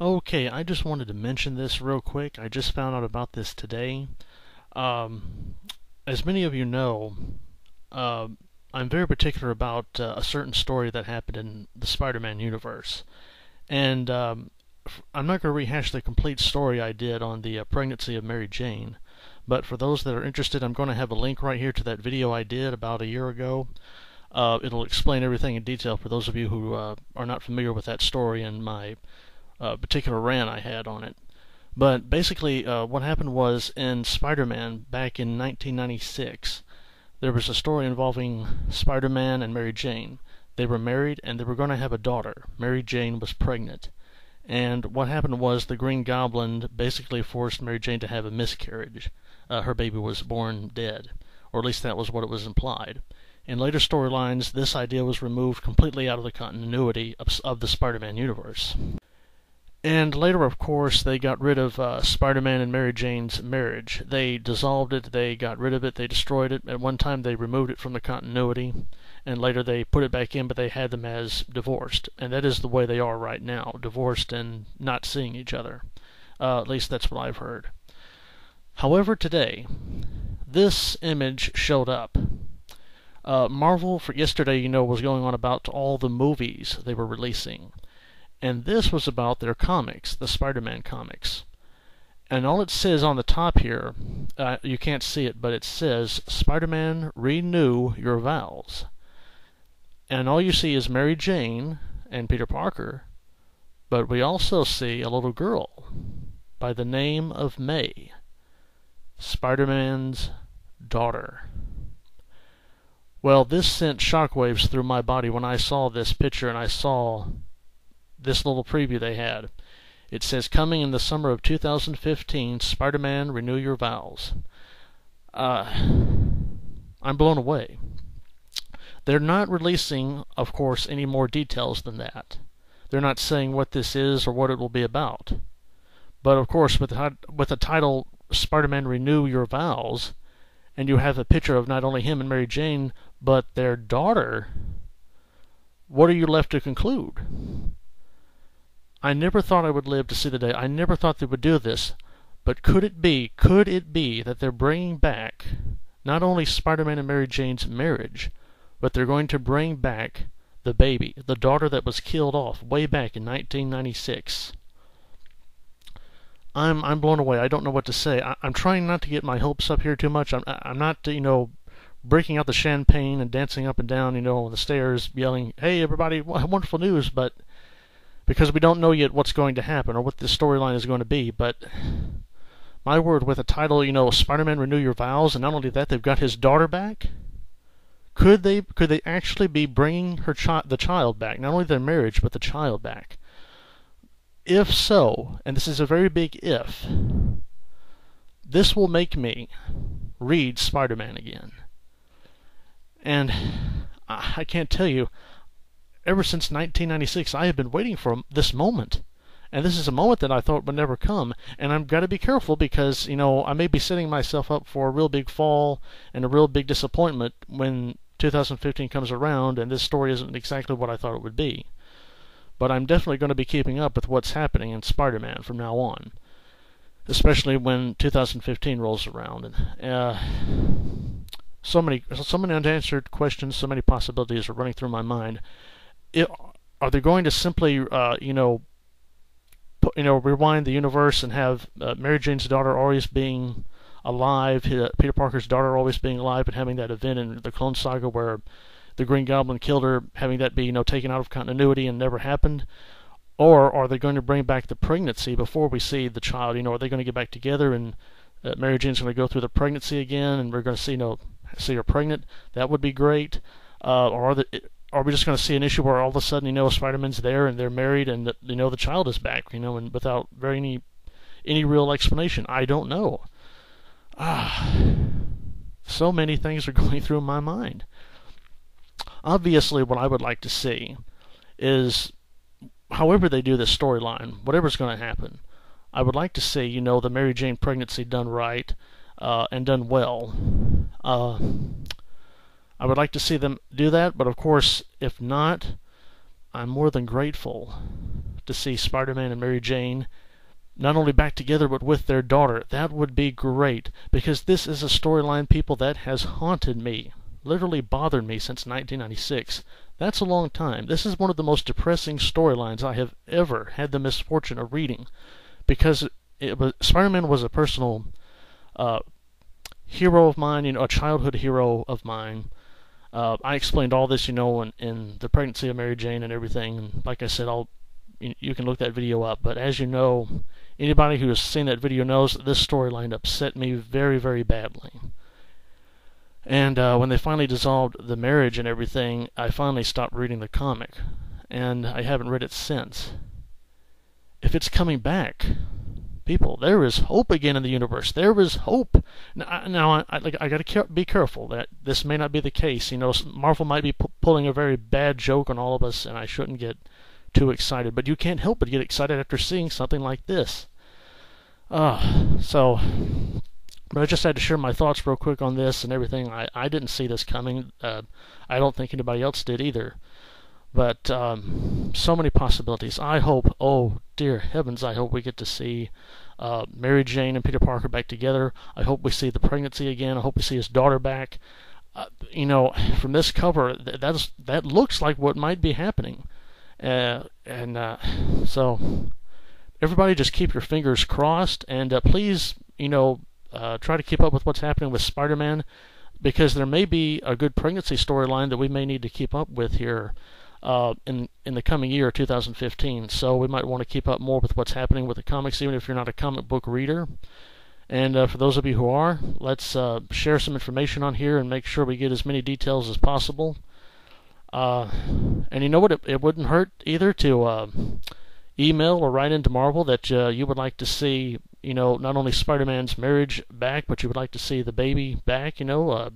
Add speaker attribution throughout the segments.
Speaker 1: Okay, I just wanted to mention this real quick. I just found out about this today. Um, as many of you know, uh, I'm very particular about uh, a certain story that happened in the Spider-Man universe, and um, I'm not going to rehash the complete story I did on the uh, pregnancy of Mary Jane. But for those that are interested, I'm going to have a link right here to that video I did about a year ago. Uh, it'll explain everything in detail for those of you who uh, are not familiar with that story and my uh, particular rant I had on it. But basically, uh, what happened was in Spider-Man back in 1996, there was a story involving Spider-Man and Mary Jane. They were married and they were going to have a daughter. Mary Jane was pregnant. And what happened was the Green Goblin basically forced Mary Jane to have a miscarriage. Uh, her baby was born dead, or at least that was what it was implied. In later storylines, this idea was removed completely out of the continuity of, of the Spider Man universe. And later, of course, they got rid of uh, Spider Man and Mary Jane's marriage. They dissolved it, they got rid of it, they destroyed it. At one time, they removed it from the continuity, and later they put it back in, but they had them as divorced. And that is the way they are right now divorced and not seeing each other. Uh, at least that's what I've heard. However, today, this image showed up. Uh, Marvel, for yesterday, you know, was going on about all the movies they were releasing and this was about their comics, the Spider-Man comics. And all it says on the top here, uh, you can't see it, but it says, Spider-Man, renew your vows. And all you see is Mary Jane and Peter Parker, but we also see a little girl by the name of May, Spider-Man's daughter. Well, this sent shockwaves through my body when I saw this picture and I saw this little preview they had. It says, coming in the summer of 2015, Spider Man Renew Your Vows. Uh, I'm blown away. They're not releasing, of course, any more details than that. They're not saying what this is or what it will be about. But of course, with the, with the title Spider Man Renew Your Vows, and you have a picture of not only him and Mary Jane, but their daughter, what are you left to conclude? I never thought I would live to see the day. I never thought they would do this. But could it be, could it be that they're bringing back not only Spider-Man and Mary Jane's marriage, but they're going to bring back the baby, the daughter that was killed off way back in 1996. I'm I'm blown away. I don't know what to say. I, am trying not to get my hopes up here too much. I'm I'm not you know breaking out the champagne and dancing up and down you know on the stairs, yelling, "Hey everybody, wonderful news!" But because we don't know yet what's going to happen or what the storyline is going to be. But my word, with a title, you know, Spider-Man Renew Your Vows, and not only that, they've got his daughter back. Could they could they actually be bringing her child the child back? Not only their marriage, but the child back. If so, and this is a very big if, this will make me read Spider-Man again. And I can't tell you ever since 1996, I have been waiting for this moment. And this is a moment that I thought would never come. And I've got to be careful because, you know, I may be setting myself up for a real big fall and a real big disappointment when 2015 comes around and this story isn't exactly what I thought it would be. But I'm definitely going to be keeping up with what's happening in Spider Man from now on. Especially when 2015 rolls around. And, uh, so many, so many unanswered questions, so many possibilities are running through my mind it, are they going to simply, uh, you know, put, you know, rewind the universe and have uh, Mary Jane's daughter always being alive, uh, Peter Parker's daughter always being alive, and having that event in the Clone Saga where the Green Goblin killed her, having that be, you know, taken out of continuity and never happened? Or are they going to bring back the pregnancy before we see the child? You know, are they going to get back together and uh, Mary Jane's going to go through the pregnancy again, and we're going to see, you know, see her pregnant? That would be great. Uh, or are the, are we just going to see an issue where all of a sudden you know Spider-Man's there and they're married and you know the child is back, you know, and without very any any real explanation? I don't know. Ah, so many things are going through my mind. Obviously, what I would like to see is, however they do this storyline, whatever's going to happen, I would like to see, you know, the Mary Jane pregnancy done right uh, and done well. Uh, I would like to see them do that, but of course, if not, I'm more than grateful to see Spider-Man and Mary Jane not only back together but with their daughter. That would be great because this is a storyline, people, that has haunted me, literally bothered me since 1996. That's a long time. This is one of the most depressing storylines I have ever had the misfortune of reading because it was, Spider-Man was a personal uh, hero of mine, you know, a childhood hero of mine. Uh, I explained all this, you know, in, in the pregnancy of Mary Jane and everything. And like I said, I'll you, can look that video up. But as you know, anybody who has seen that video knows that this storyline upset me very, very badly. And uh, when they finally dissolved the marriage and everything, I finally stopped reading the comic, and I haven't read it since. If it's coming back, people, there is hope again in the universe. There is hope. Now, now I, like, I got to be careful that this may not be the case. You know, Marvel might be pulling a very bad joke on all of us, and I shouldn't get too excited. But you can't help but get excited after seeing something like this. Uh, so, but I just had to share my thoughts real quick on this and everything. I, I didn't see this coming. Uh, I don't think anybody else did either. But um, so many possibilities. I hope, oh dear heavens, I hope we get to see uh, Mary Jane and Peter Parker back together. I hope we see the pregnancy again. I hope we see his daughter back. Uh, you know, from this cover, that's that looks like what might be happening. Uh, and uh, so, everybody, just keep your fingers crossed, and uh, please, you know, uh, try to keep up with what's happening with Spider-Man, because there may be a good pregnancy storyline that we may need to keep up with here uh, in in the coming year, 2015. So we might want to keep up more with what's happening with the comics, even if you're not a comic book reader. And uh, for those of you who are, let's uh, share some information on here and make sure we get as many details as possible. Uh, and you know what? It, it wouldn't hurt either to uh, email or write into Marvel that uh, you would like to see, you know, not only Spider-Man's marriage back, but you would like to see the baby back. You know, uh,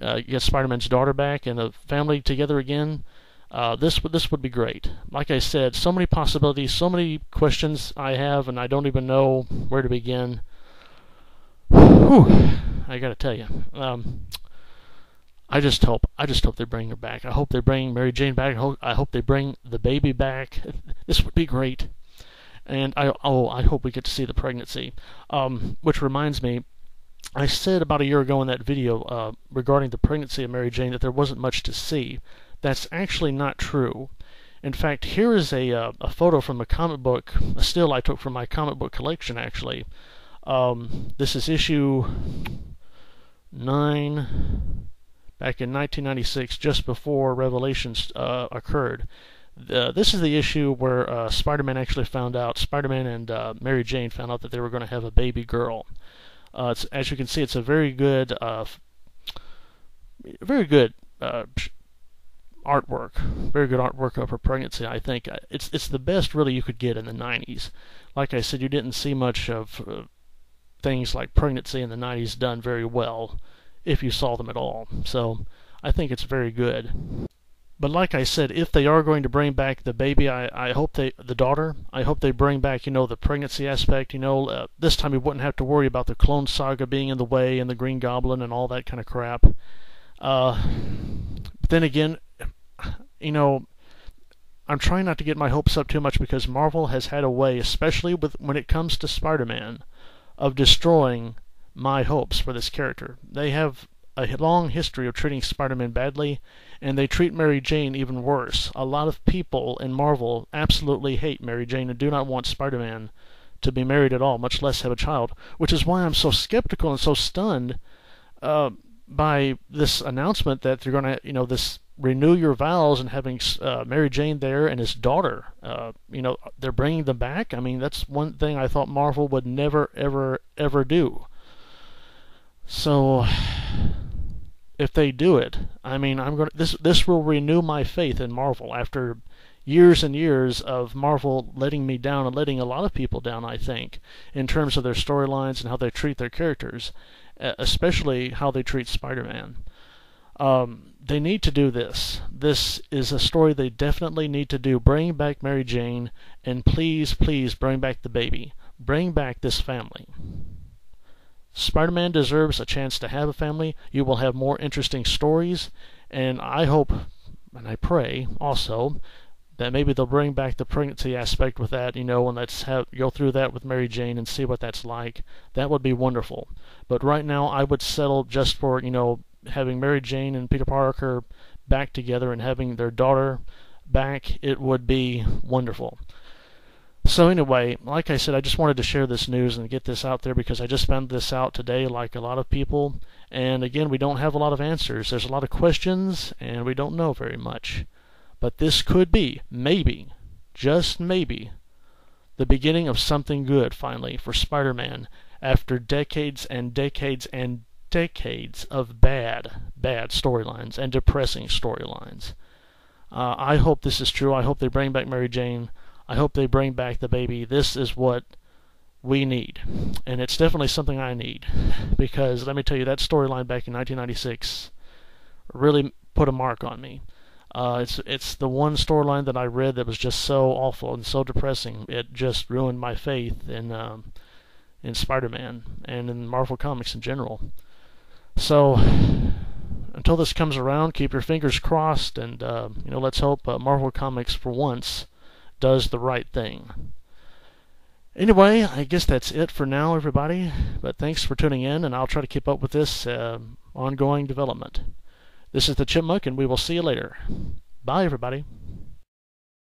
Speaker 1: uh, get Spider-Man's daughter back and the family together again. Uh, this this would be great. Like I said, so many possibilities, so many questions I have, and I don't even know where to begin. Whew, I gotta tell you, um, I just hope I just hope they bring her back. I hope they bring Mary Jane back. I hope, I hope they bring the baby back. This would be great. And I oh I hope we get to see the pregnancy. Um, which reminds me, I said about a year ago in that video uh, regarding the pregnancy of Mary Jane that there wasn't much to see. That's actually not true. In fact, here is a, uh, a photo from a comic book, a still I took from my comic book collection, actually. Um, this is issue 9, back in 1996, just before Revelations uh, occurred. this is the issue where uh, Spider Man actually found out, Spider Man and uh, Mary Jane found out that they were going to have a baby girl. Uh, as you can see, it's a very good, uh, very good artwork, very good artwork of her pregnancy. I think it's it's the best really you could get in the 90s. Like I said, you didn't see much of uh, things like pregnancy in the 90s done very well, if you saw them at all. So I think it's very good. But like I said, if they are going to bring back the baby, I, I hope they the daughter. I hope they bring back you know the pregnancy aspect. You know, uh, this time you wouldn't have to worry about the Clone Saga being in the way and the Green Goblin and all that kind of crap. Uh, but then again, you know, I'm trying not to get my hopes up too much because Marvel has had a way, especially with when it comes to Spider-Man, of destroying my hopes for this character. They have a long history of treating Spider-Man badly, and they treat Mary Jane even worse. A lot of people in Marvel absolutely hate Mary Jane and do not want Spider-Man to be married at all, much less have a child, which is why I'm so skeptical and so stunned uh, by this announcement that they're going to, you know, this renew your vows and having uh, Mary Jane there and his daughter, uh, you know, they're bringing them back. I mean, that's one thing I thought Marvel would never, ever, ever do. So, if they do it, I mean, I'm going to this this will renew my faith in Marvel after years and years of Marvel letting me down and letting a lot of people down. I think in terms of their storylines and how they treat their characters, especially how they treat Spider-Man. Um, they need to do this. This is a story they definitely need to do. Bring back Mary Jane, and please, please bring back the baby. Bring back this family. Spider Man deserves a chance to have a family. You will have more interesting stories, and I hope and I pray also that maybe they'll bring back the pregnancy aspect with that, you know, and let's have go through that with Mary Jane and see what that's like. That would be wonderful. But right now, I would settle just for you know having Mary Jane and Peter Parker back together and having their daughter back. It would be wonderful. So anyway, like I said, I just wanted to share this news and get this out there because I just found this out today, like a lot of people. And again, we don't have a lot of answers. There's a lot of questions, and we don't know very much. But this could be, maybe, just maybe, the beginning of something good finally for Spider-Man after decades and decades and decades of bad, bad storylines and depressing storylines. Uh, I hope this is true. I hope they bring back Mary Jane. I hope they bring back the baby. This is what we need. And it's definitely something I need. Because let me tell you, that storyline back in 1996 really put a mark on me. Uh, it's it's the one storyline that I read that was just so awful and so depressing. It just ruined my faith in um, in Spider-Man and in Marvel Comics in general. So until this comes around, keep your fingers crossed, and uh, you know, let's hope uh, Marvel Comics for once does the right thing. Anyway, I guess that's it for now, everybody. But thanks for tuning in, and I'll try to keep up with this uh, ongoing development. This is the Chipmunk, and we will see you later. Bye, everybody.